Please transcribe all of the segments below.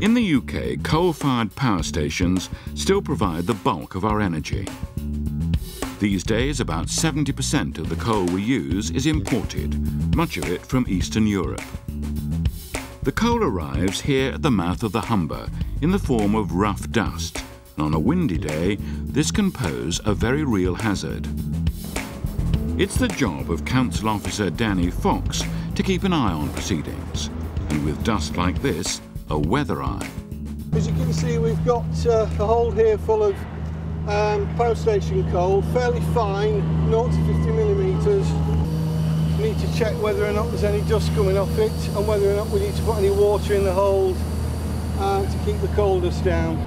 In the UK, coal-fired power stations still provide the bulk of our energy. These days, about 70% of the coal we use is imported, much of it from Eastern Europe. The coal arrives here at the mouth of the Humber in the form of rough dust. And on a windy day, this can pose a very real hazard. It's the job of Council Officer Danny Fox to keep an eye on proceedings. And with dust like this, a weather eye. As you can see, we've got uh, a hold here full of um, power station coal, fairly fine, 0 to 50 millimetres. We need to check whether or not there's any dust coming off it and whether or not we need to put any water in the hold uh, to keep the coal dust down.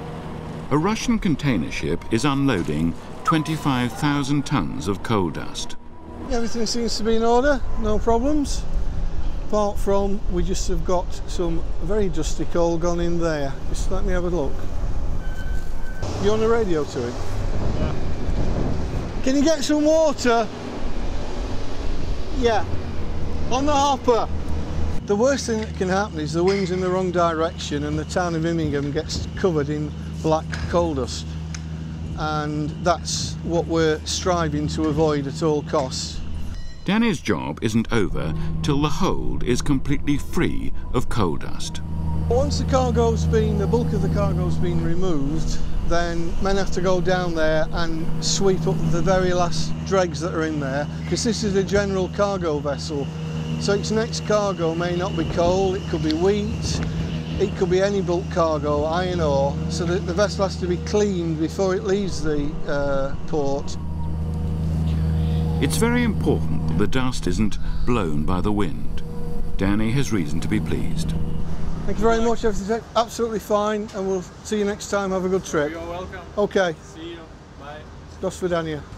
A Russian container ship is unloading 25,000 tonnes of coal dust. Everything seems to be in order, no problems. Apart from we just have got some very dusty coal gone in there. Just let me have a look. You on the radio to it? Yeah. Can you get some water? Yeah. On the hopper. The worst thing that can happen is the wind's in the wrong direction and the town of Immingham gets covered in black coal dust. And that's what we're striving to avoid at all costs. Danny's job isn't over till the hold is completely free of coal dust. Once the cargo's been, the bulk of the cargo's been removed, then men have to go down there and sweep up the very last dregs that are in there, because this is a general cargo vessel. So its next cargo may not be coal, it could be wheat, it could be any bulk cargo, iron ore, so that the vessel has to be cleaned before it leaves the uh, port. It's very important that the dust isn't blown by the wind. Danny has reason to be pleased. Thank you very much, everything's absolutely fine, and we'll see you next time. Have a good trip. You're welcome. Okay, See you. Bye. do svidania. Bye.